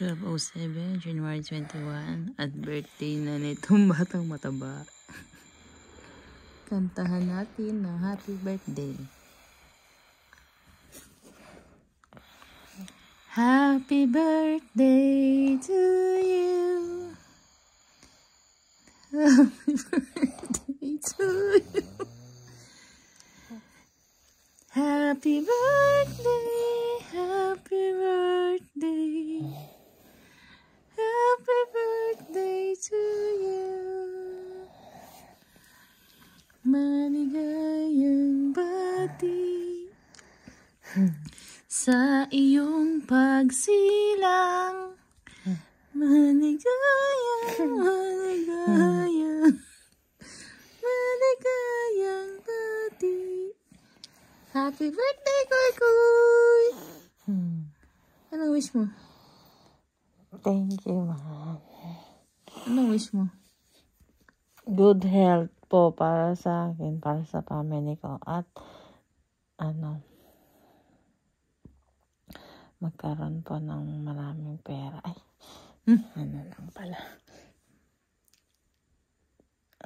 12.07, January 21, at birthday na nitong batang mataba. Kantahan natin ng happy birthday. Happy birthday to you. Happy birthday to you. Happy birthday, Bati sa iyong pagsilang. Maligayang, maligayang, maligayang bati. Happy birthday, Koy Koy! Anong wish mo? Thank you, ma'am. Anong wish mo? Good health po para sa akin, para sa family ko. At, ano, magkaroon po ng maraming pera. Ay, Hmm? ano lang pala.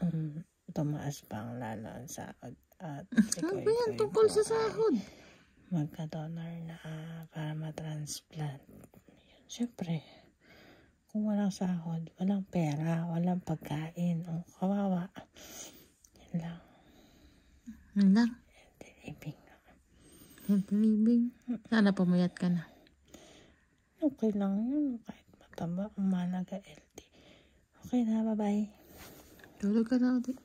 Um, tumaas pa ang lalo ang sahod. At si Ano ba yan tungkol sa sahod? Magka-donor na ah, para ma-transplant. Yun, Siyempre, kung walang sahod, walang pera, walang pagkain, o kawawa. Yan lang. Yun lang. Healthy living. Sana pumayat ka na. Okay lang yun. Kahit mataba, umalaga, LT. Okay na, bye-bye. Tulog ka na ulit.